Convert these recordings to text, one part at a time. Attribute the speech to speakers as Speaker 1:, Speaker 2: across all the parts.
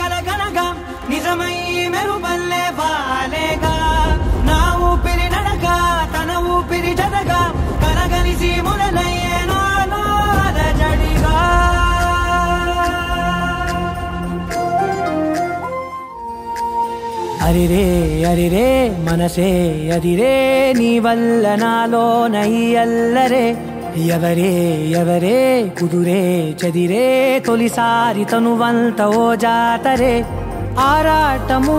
Speaker 1: కలగనగా నిజమై మెరుపల్లే వాలేగా. నా ఊపిరి నడక తన ఊపిరి జరగా కలగలిసి మురలయ్యే నాలో అలజడిగా అరిరే అరిరే మనసే అరిరే నీ వల్ల నాలో నయ్యల్లరే ఎవరే ఎవరే కుదురే చదిరే తొలిసారి తనువంత ఓ జాతరే. ఆరాటము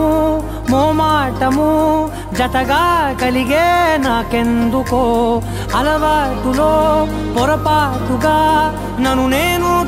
Speaker 1: మోమాటము జతగా కలిగే నాకెందుకో? అలవాటులో పొరపాటుగా నన్ను నేను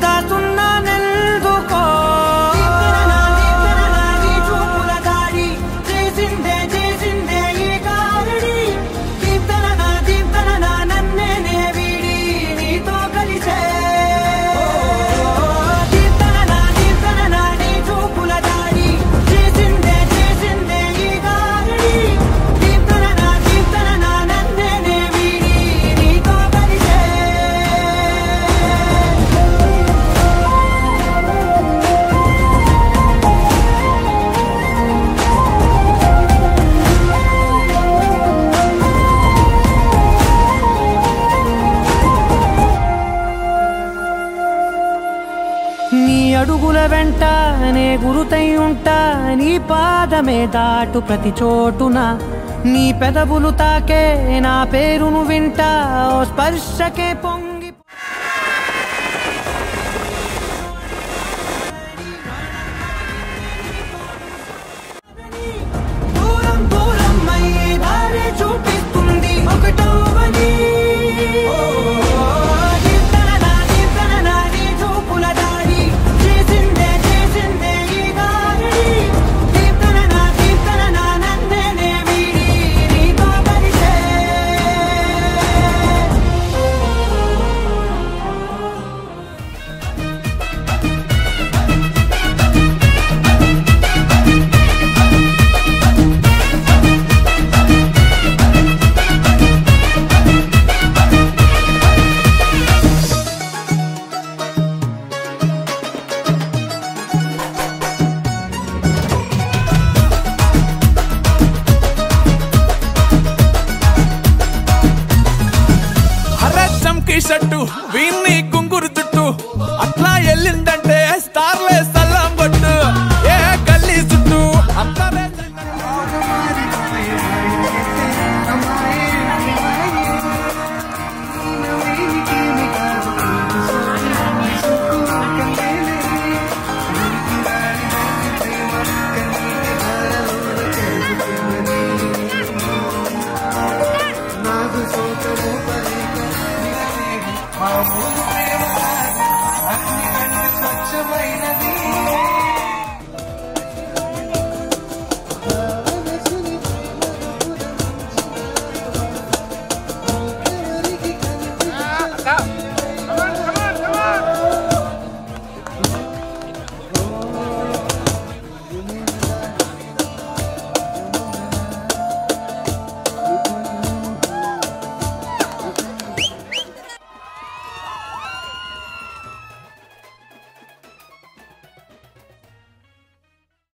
Speaker 1: నీ అడుగుల వెంట నే గురుతై ఉంటా నీ పాదమే దాటు ప్రతి చోటున. నీ పెదవులు తాకే నా పేరును వింటా ఓ స్పర్శకే పొంగి
Speaker 2: to